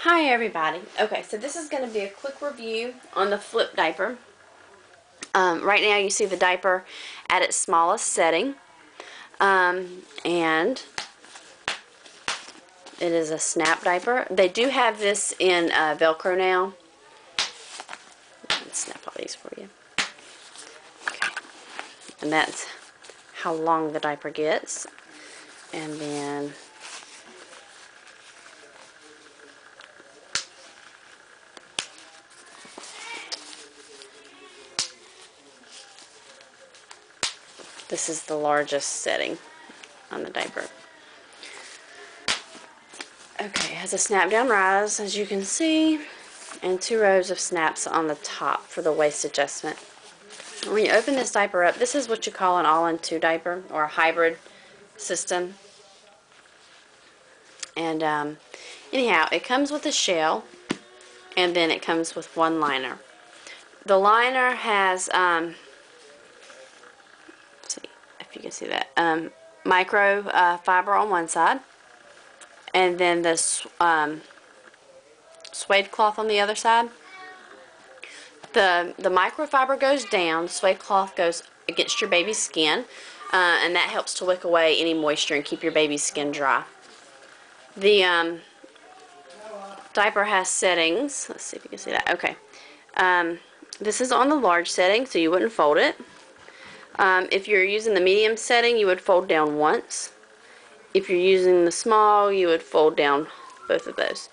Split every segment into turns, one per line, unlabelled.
Hi everybody. Okay, so this is going to be a quick review on the flip diaper. Um, right now you see the diaper at its smallest setting. Um, and it is a snap diaper. They do have this in uh, Velcro now. Let's snap all these for you. Okay. And that's how long the diaper gets. And then This is the largest setting on the diaper. Okay, it has a snap down rise, as you can see, and two rows of snaps on the top for the waist adjustment. When you open this diaper up, this is what you call an all-in-two diaper, or a hybrid system. And um, anyhow, it comes with a shell, and then it comes with one liner. The liner has um, you can see that. Um, micro uh, fiber on one side, and then this um, suede cloth on the other side. The, the microfiber goes down, the suede cloth goes against your baby's skin, uh, and that helps to wick away any moisture and keep your baby's skin dry. The um, diaper has settings. Let's see if you can see that. Okay. Um, this is on the large setting, so you wouldn't fold it. Um, if you're using the medium setting, you would fold down once. If you're using the small, you would fold down both of those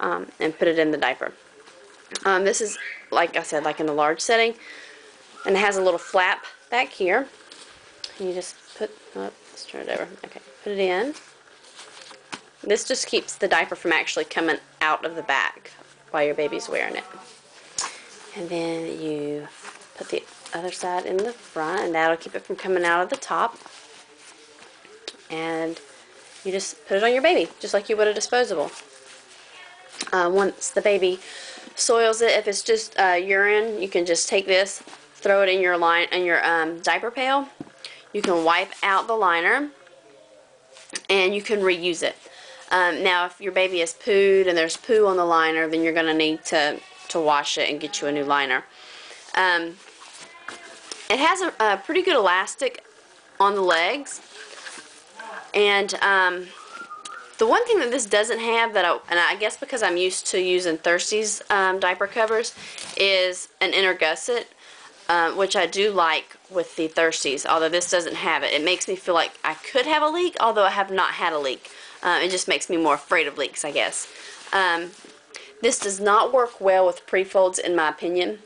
um, and put it in the diaper. Um, this is, like I said, like in the large setting. And it has a little flap back here. You just put, oh, let's turn it over. Okay, put it in. This just keeps the diaper from actually coming out of the back while your baby's wearing it. And then you put the other side in the front and that'll keep it from coming out of the top. And you just put it on your baby just like you would a disposable. Uh, once the baby soils it if it's just uh, urine you can just take this throw it in your line in your um, diaper pail. You can wipe out the liner and you can reuse it. Um, now if your baby is pooed and there's poo on the liner then you're gonna need to to wash it and get you a new liner. Um, it has a, a pretty good elastic on the legs. And um, the one thing that this doesn't have that I, and I guess because I'm used to using Thirsties um, diaper covers, is an inner gusset, um, which I do like with the Thirsties, although this doesn't have it. It makes me feel like I could have a leak, although I have not had a leak. Uh, it just makes me more afraid of leaks, I guess. Um, this does not work well with pre-folds, in my opinion.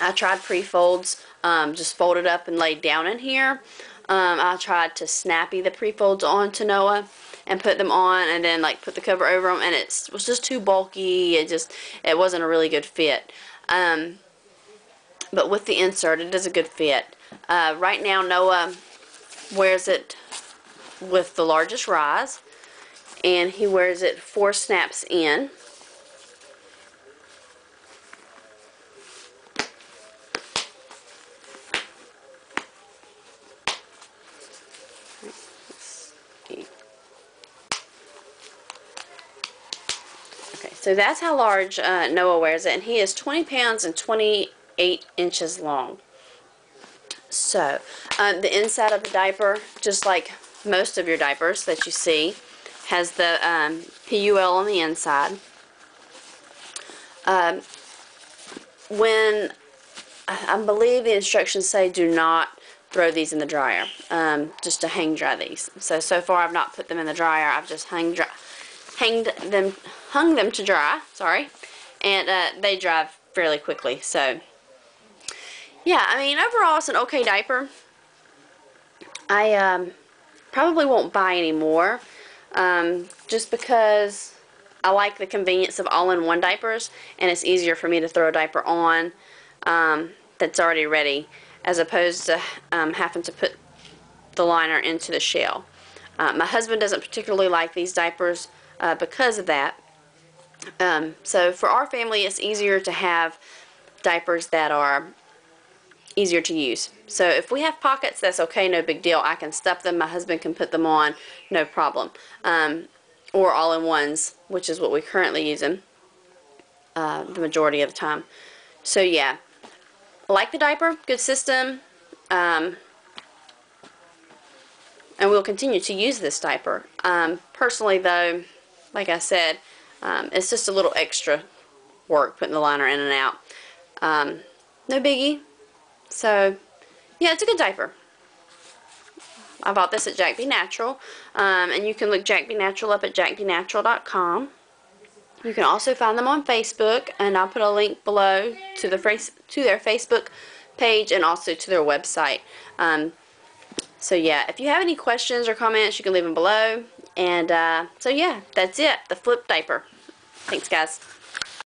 I tried pre-folds um, just folded up and laid down in here. Um, I tried to Snappi the pre-folds onto Noah and put them on and then like put the cover over them and it was just too bulky. It just, it wasn't a really good fit. Um, but with the insert, it is a good fit. Uh, right now, Noah wears it with the largest rise and he wears it four snaps in. So that's how large uh, Noah wears it, and he is 20 pounds and 28 inches long. So, um, the inside of the diaper, just like most of your diapers that you see, has the um, PUL on the inside. Um, when, I believe the instructions say do not throw these in the dryer, um, just to hang dry these. So, so far I've not put them in the dryer, I've just hang dry, hanged them, hung them to dry, sorry, and uh, they dry fairly quickly. So, yeah, I mean, overall, it's an okay diaper. I um, probably won't buy any more um, just because I like the convenience of all-in-one diapers, and it's easier for me to throw a diaper on um, that's already ready as opposed to um, having to put the liner into the shell. Uh, my husband doesn't particularly like these diapers uh, because of that. Um, so for our family, it's easier to have diapers that are easier to use. So if we have pockets, that's okay, no big deal. I can stuff them, my husband can put them on, no problem. Um, or all-in-ones, which is what we're currently using uh, the majority of the time. So yeah, like the diaper, good system, um, and we'll continue to use this diaper. Um, personally though, like I said, um, it's just a little extra work putting the liner in and out. Um, no biggie. So yeah, it's a good diaper. I bought this at Jack Be Natural. Um, and you can look Jack Be Natural up at jackbenatural.com. You can also find them on Facebook, and I'll put a link below to the to their Facebook page and also to their website. Um, so yeah, if you have any questions or comments, you can leave them below. And uh, so yeah, that's it. The flip diaper. Thanks, guys.